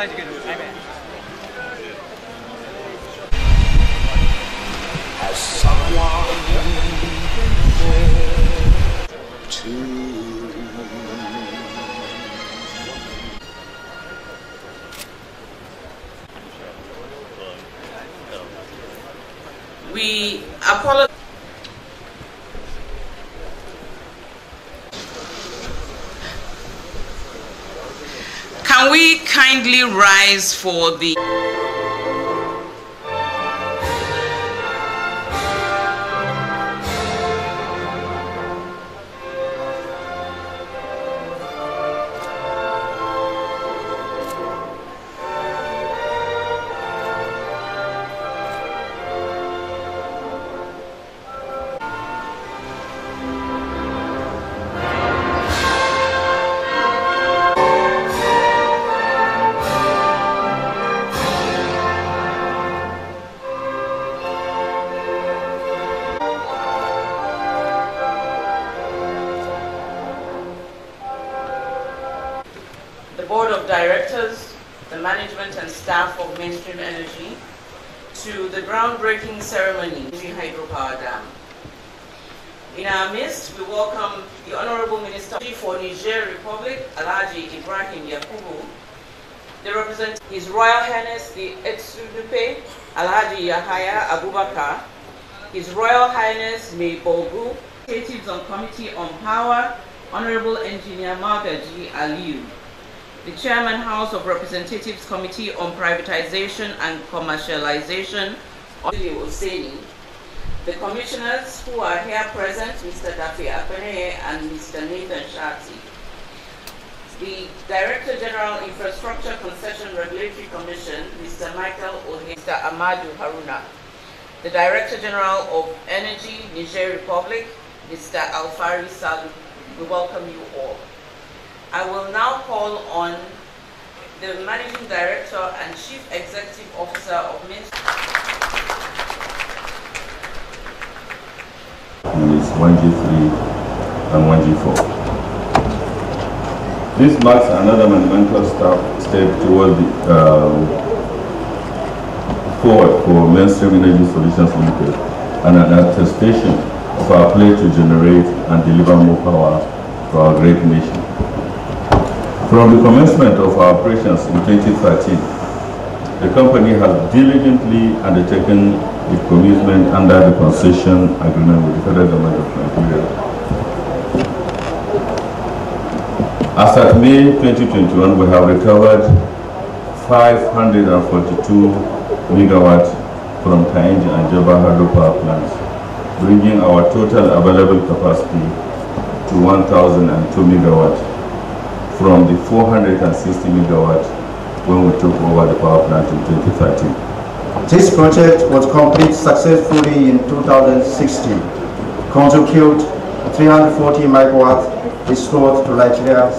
As rise for the the staff of Mainstream Energy to the groundbreaking ceremony in the hydropower dam. In our midst, we welcome the Honorable Minister for Niger Republic, Alhaji Ibrahim Yakubu, the representative, His Royal Highness the Etsu Nupe Alhaji Yahaya Abubakar, His Royal Highness May Bogu, Representatives on Committee on Power, Honorable Engineer Magaji Aliyu, the Chairman House of Representatives Committee on Privatization and Commercialization, Hosseini, the commissioners who are here present, Mr. Dafi Apene and Mr. Nathan Shati, the Director General Infrastructure Concession Regulatory Commission, Mr. Michael Ohe, Mr. Haruna, the Director General of Energy, Niger Republic, Mr. Alfari Salu. We welcome you all. I will now call on the Managing Director and Chief Executive Officer of Ministry. is 1G3 and 1G4. This marks another monumental step, toward the um, forward for Mainstream Energy Solutions Limited and an attestation of our pledge to generate and deliver more power to our great nation. From the commencement of our operations in 2013, the company has diligently undertaken its commitment under the concession agreement with the federal government of Nigeria. As at May 2021, we have recovered 542 megawatts from Kainji and Jebba hydropower plants, bringing our total available capacity to 1,002 megawatts from the 460 megawatts when we took over the power plant in 2013. This project was completed successfully in 2016. Contribute 340 megawatts restored to Nigeria's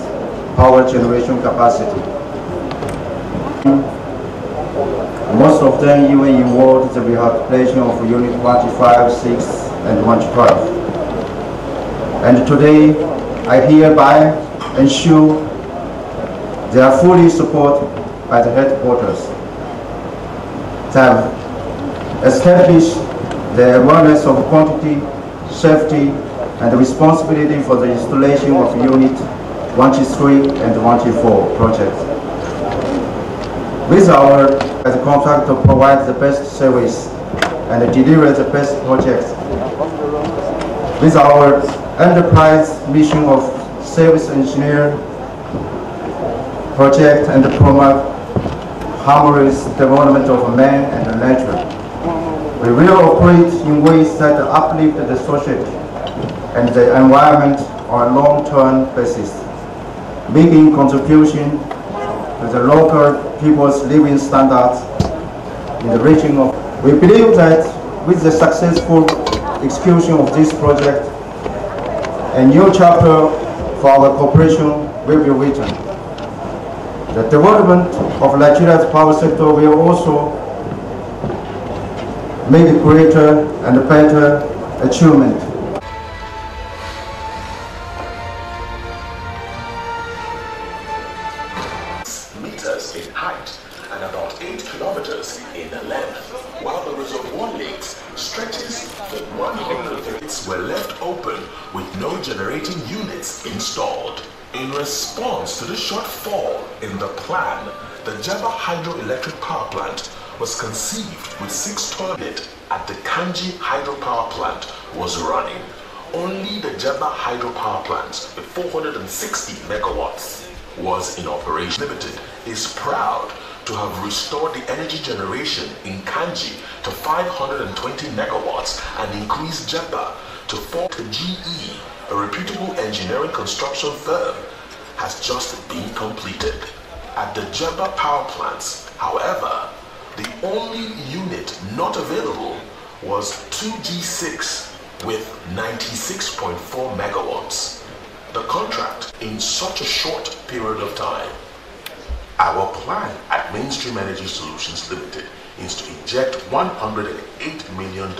power generation capacity. Most of them even involved the rehabilitation of Unit 125, 6, and 112. And today, I hereby ensure they are fully supported by the headquarters They have established the awareness of quantity, safety, and responsibility for the installation of Unit 1G3 and 1G4 projects. With our as a contractor provide the best service and deliver the best projects. With our enterprise mission of service engineer project and promote harmonious development of man and nature. We will operate in ways that uplift the society and the environment on a long-term basis, making contribution to the local people's living standards in the region of. We believe that with the successful execution of this project, a new chapter for our cooperation will be written. The development of Nigeria's power sector will also make a greater and better achievement. Shortfall in the plan, the Jebba Hydroelectric Power Plant was conceived with six toilets at the Kainji Hydropower Plant was running. Only the Jebba Hydropower Plant with 460 megawatts was in operation. Limited is proud to have restored the energy generation in Kainji to 520 megawatts and increased Jebba to 4 GE, a reputable engineering construction firm, has just been completed. At the Jebba power plants, however, the only unit not available was 2G6 with 96.4 megawatts. The contract in such a short period of time. Our plan at Mainstream Energy Solutions Limited is to inject $108 million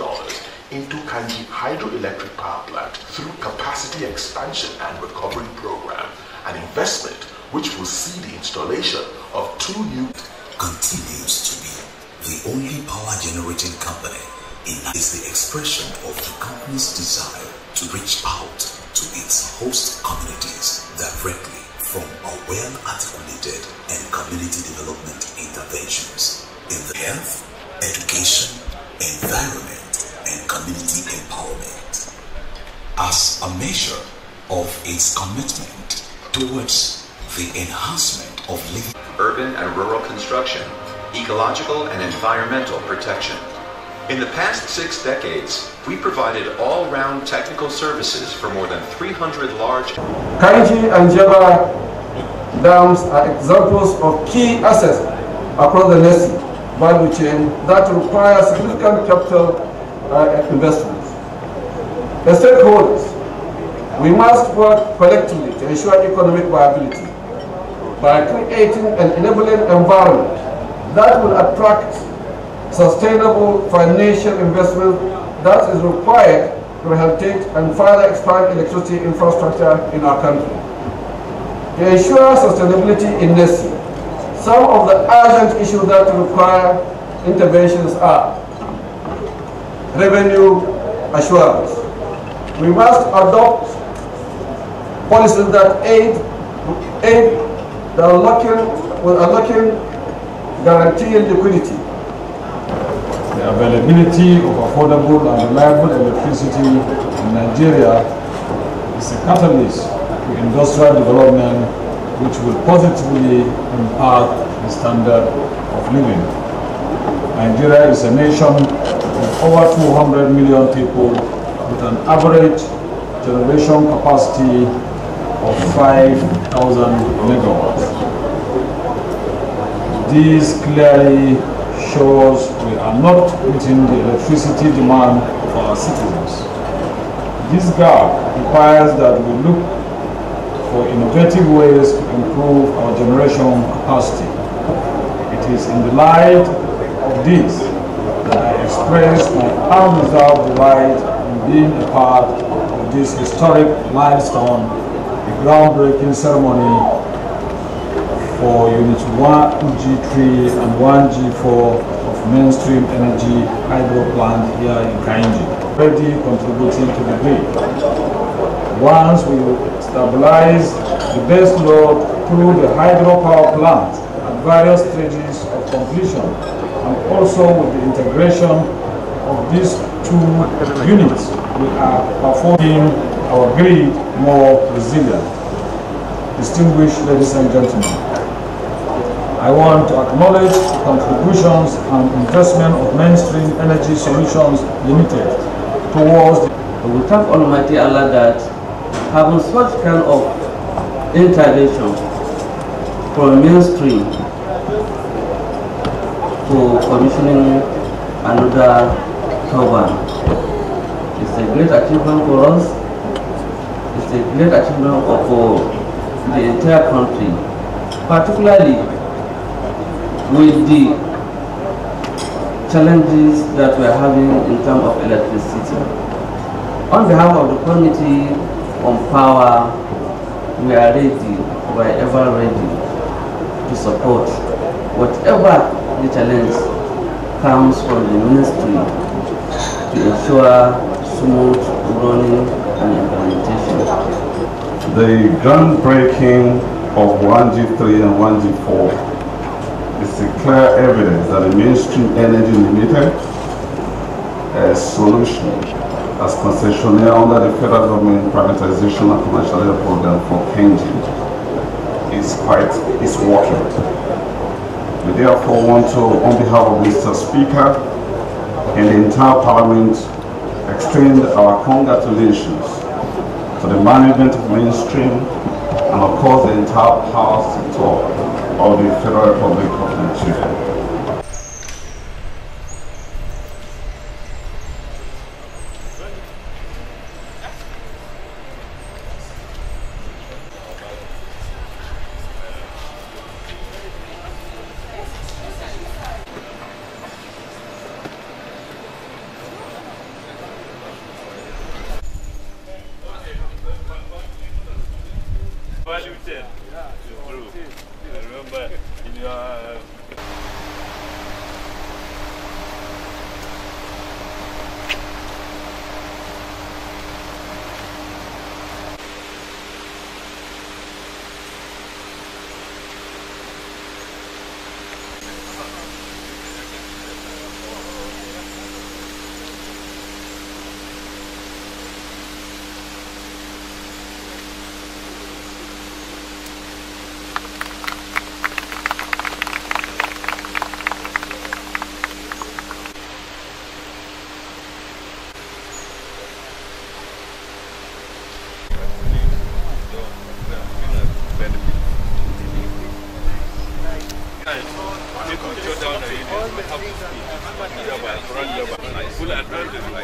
into Kainji Hydroelectric Power Plant through capacity expansion and recovery program, an investment which will see the installation of two new continues to be the only power generating company in is the expression of the company's desire to reach out to its host communities directly from a well-articulated and community development interventions in the health, education, environment, and community empowerment. As a measure of its commitment towards the enhancement of living urban and rural construction, ecological and environmental protection. In the past six decades, we provided all-round technical services for more than 300 large... Kainji and Jebba dams are examples of key assets across the NESI value chain that require significant capital uh, investments. The stakeholders, we must work collectively to ensure economic viability by creating an enabling environment that will attract sustainable financial investment that is required to rehabilitate and further expand electricity infrastructure in our country. To ensure sustainability in NESI, some of the urgent issues that require interventions are revenue assurance. We must adopt policies that aid, aid the unlocking, with unlocking guaranteeing liquidity the availability of affordable and reliable electricity in Nigeria is a catalyst to industrial development which will positively impact the standard of living. Nigeria is a nation with over 200 million people with an average generation capacity of 5,000 megawatts. This clearly shows we are not meeting the electricity demand of our citizens. This gap requires that we look for innovative ways to improve our generation capacity. It is in the light of this that I express my unreserved delight in being a part of this historic milestone, groundbreaking ceremony for Unit 1G3 and 1G4 of mainstream energy hydro plant here in Kainji, already contributing to the grid. Once we stabilize the base load through the hydropower plant at various stages of completion and also with the integration of these two units, we are performing our grid more resilient. Distinguished ladies and gentlemen, I want to acknowledge the contributions and investment of Mainstream Energy Solutions Limited towards the we thank Almighty Allah that having such kind of intervention from mainstream to commissioning another turbine. It's a great achievement for us. It's a great achievement for the entire country, particularly with the challenges that we are having in terms of electricity. On behalf of the Committee on Power, we are ready, we are ever ready to support whatever the challenge comes from the ministry to ensure smooth running. The groundbreaking of 1G3 and 1G4 is a clear evidence that the Mainstream Energy Limited a solution as concessionaire under the federal government privatization and commercial air program for Kainji is quite, is working. We therefore want to, on behalf of Mr. Speaker and the entire Parliament, extend our congratulations to the management of mainstream and of course the entire power sector of the Federal Republic of Nigeria.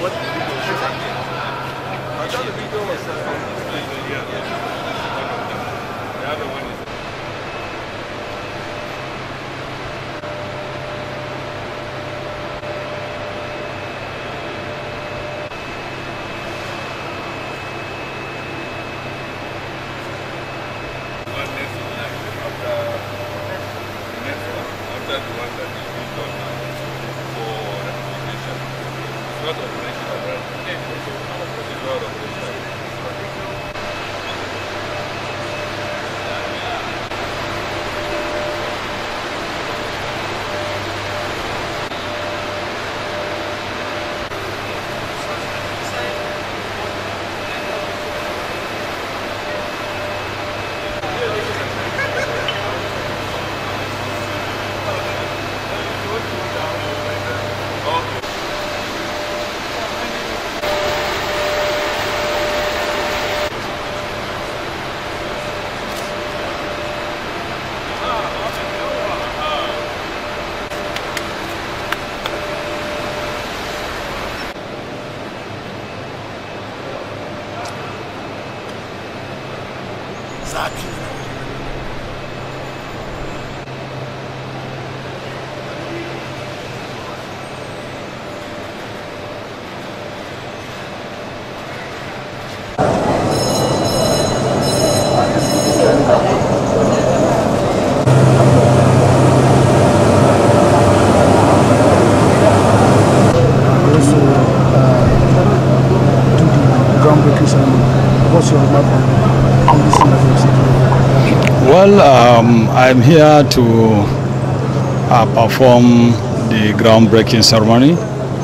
Well, I'm here to uh, perform the groundbreaking ceremony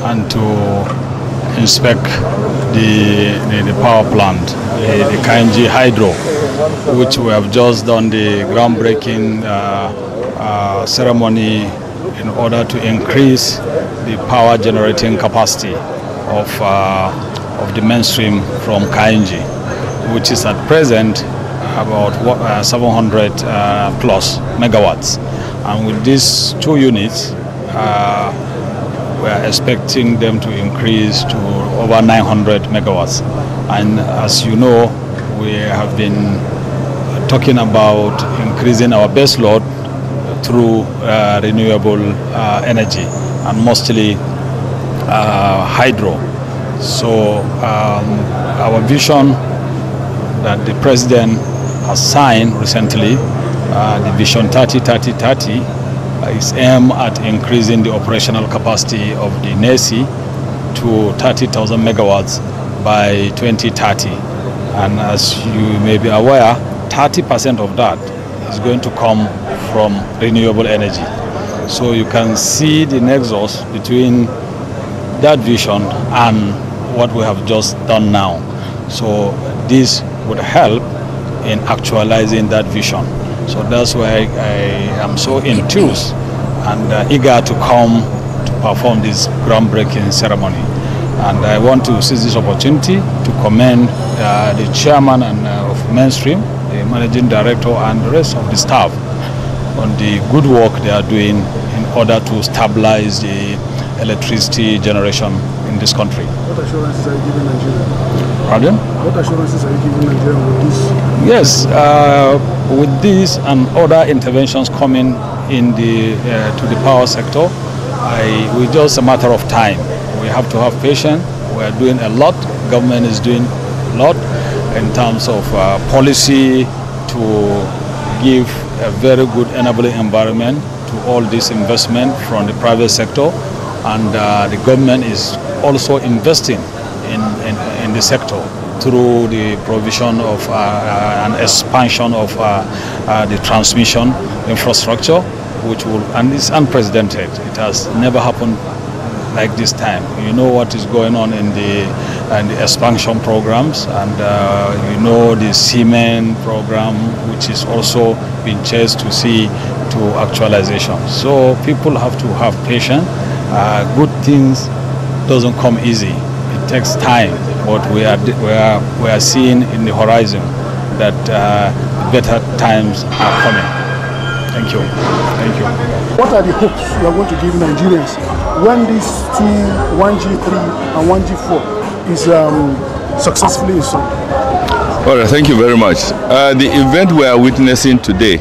and to inspect the, the, the power plant, the, the Kainji Hydro which we have just done the groundbreaking uh, uh, ceremony in order to increase the power generating capacity of, uh, of the mainstream from Kainji, which is at present about uh, 700 uh, plus megawatts. And with these two units, uh, we are expecting them to increase to over 900 megawatts. And as you know, we have been talking about increasing our base load through uh, renewable uh, energy and mostly uh, hydro. So um, our vision that the president has signed recently, uh, the Vision 30-30-30, uh, is aimed at increasing the operational capacity of the NESI to 30,000 megawatts by 2030. And as you may be aware, 30% of that is going to come from renewable energy. So you can see the nexus between that vision and what we have just done now. So this would help in actualizing that vision. So that's why I am so enthused and uh, eager to come to perform this groundbreaking ceremony. And I want to seize this opportunity to commend uh, the chairman and, uh, of Mainstream, the managing director, and the rest of the staff on the good work they are doing in order to stabilize the electricity generation in this country. What assurances are you giving Nigeria? Pardon? What assurances are you giving Nigeria with this? Yes, uh, with this and other interventions coming in the uh, to the power sector, I, we just a matter of time. We have to have patience. We are doing a lot. Government is doing a lot in terms of uh, policy to give a very good enabling environment to all this investment from the private sector and uh, the government is also investing in, in, in the sector through the provision of uh, uh, an expansion of uh, uh, the transmission infrastructure which will and it's unprecedented. It has never happened like this time. You know what is going on in the and the expansion programs and uh, you know the Siemens program which is also being chased to see to actualization. So people have to have patience. Uh, good things doesn't come easy. It takes time but we are we are we are seeing in the horizon that uh, better times are coming thank you thank you What are the hopes you are going to give Nigerians when these two 1G3 and 1G4 is um, successfully installed? All right, thank you very much. Uh, the event we are witnessing today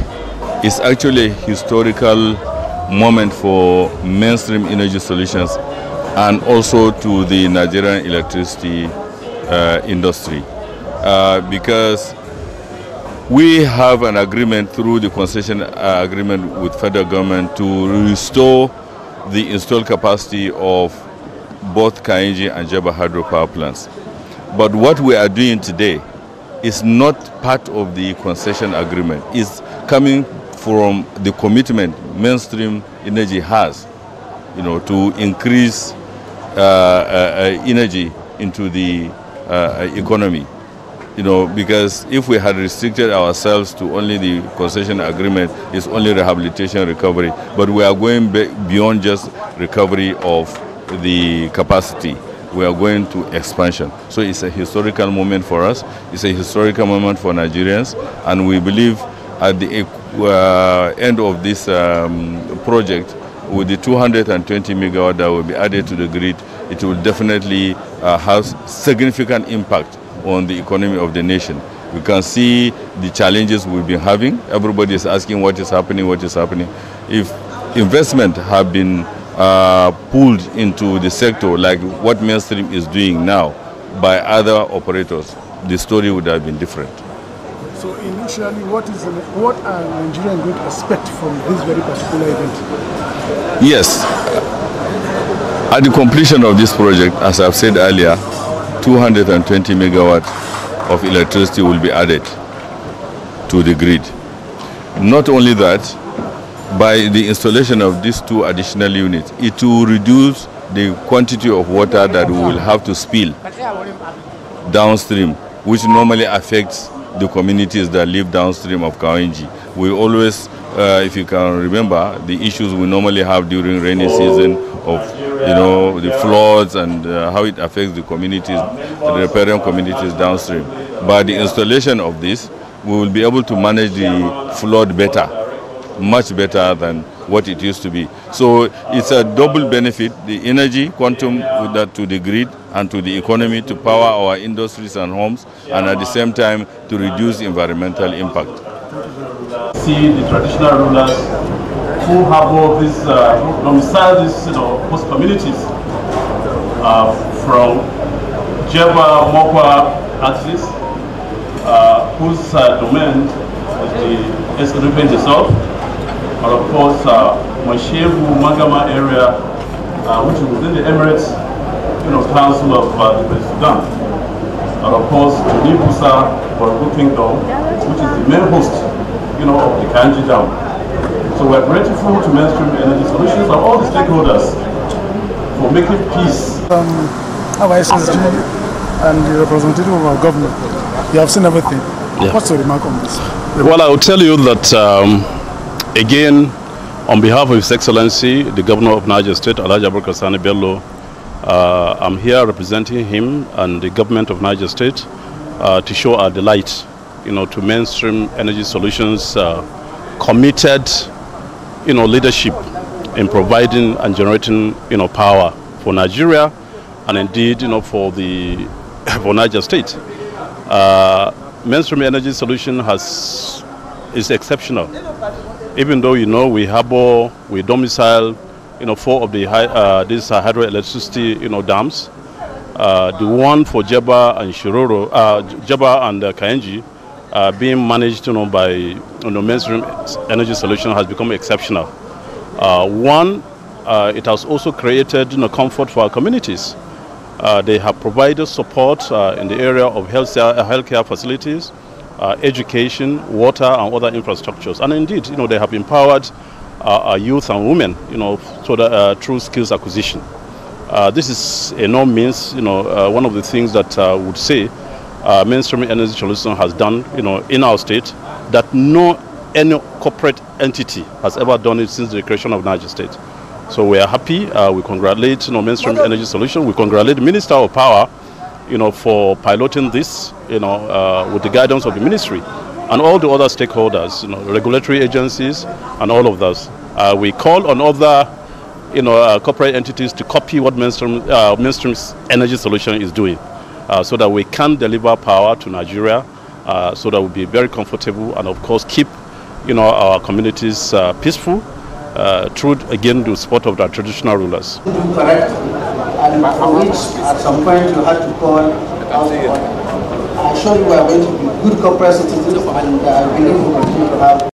is actually a historical moment for mainstream energy solutions and also to the Nigerian electricity industry uh, because we have an agreement through the concession uh, agreement with federal government to restore the installed capacity of both Kainji and Jebba hydropower plants. But what we are doing today is not part of the concession agreement. It's coming from the commitment mainstream energy has, you know, to increase uh, uh, uh, energy into the uh, economy. You know, because if we had restricted ourselves to only the concession agreement, it's only rehabilitation recovery. But we are going be- beyond just recovery of the capacity. We are going to expansion. So it's a historical moment for us. It's a historical moment for Nigerians, and we believe at the uh, end of this um, project, with the 220 megawatt that will be added to the grid, it will definitely uh, have significant impact on the economy of the nation. We can see the challenges we've been having. Everybody is asking what is happening, what is happening. If investment have been uh, pulled into the sector like what mainstream is doing now by other operators, the story would have been different. So initially, what is what are Nigerians going to expect from this very particular event? Yes. At the completion of this project, as I've said earlier, 220 megawatt of electricity will be added to the grid. Not only that, by the installation of these two additional units, it will reduce the quantity of water that we will have to spill downstream, which normally affects the communities that live downstream of Kainji. We always, uh, if you can remember, the issues we normally have during rainy season of you know the floods and uh, how it affects the communities, the riparian communities downstream. By the installation of this, we will be able to manage the flood better, much better than what it used to be. So it's a double benefit, the energy quantum that to the grid and to the economy to power our industries and homes and at the same time to reduce environmental impact. See the traditional rulers who have all these, uh, domicile these you know, host communities uh, from Jebba, Mokwa axis, uh, whose uh, domain is the Escadrille itself, and of course uh, Mashegu, Magama area, uh, which is within the Emirates you know, Council of uh, the Sudan. And of course, New Bussa, Borgu Kingdom, which is the main host you know, of the Kainji Dam. So we're grateful to Mainstream Energy Solutions and all the stakeholders for making peace. Um, our SSG and the representative of our government, you have seen everything. Yeah. What's your remark on this? Well, I will tell you that, um, again, on behalf of His Excellency, the Governor of Niger State, Alhaji Abubakar Sani Bello, uh, I'm here representing him and the government of Niger State uh, to show our delight, you know, to mainstream energy solutions uh, committed, you know, leadership in providing and generating, you know, power for Nigeria and indeed, you know, for the for Niger State. Uh, mainstream energy solution has is exceptional. Even though you know we harbor, we domicile, you know, four of the high, uh, these hydroelectricity, you know, dams. Uh, the one for Jebba and Shiroro, uh, Jebba and uh, Kainji, uh, being managed, you know, by you know, mainstream energy solution has become exceptional. Uh, one, uh, it has also created, you know, comfort for our communities. Uh, they have provided support uh, in the area of health, uh, healthcare facilities, education, water, and other infrastructures. And indeed, you know, they have empowered youth and women, you know, through skills acquisition. This is a no means, you know, one of the things that I would say uh, mainstream energy solution has done, you know, in our state that no any corporate entity has ever done it since the creation of Niger State. So we are happy. Uh, we congratulate, you know, mainstream energy solution. We congratulate the Minister of Power, you know, for piloting this, you know, uh, with the guidance of the ministry and all the other stakeholders, you know, regulatory agencies and all of those. Uh, we call on other, you know, uh, corporate entities to copy what mainstream, uh, mainstream's energy solution is doing, uh, so that we can deliver power to Nigeria, uh, so that we'll be very comfortable and of course keep, you know, our communities uh, peaceful. Uh, through again the support of the traditional rulers. correct, and for which at some point you had to call out for order. I assure you are going to be good corporate citizens and uh, we continue to have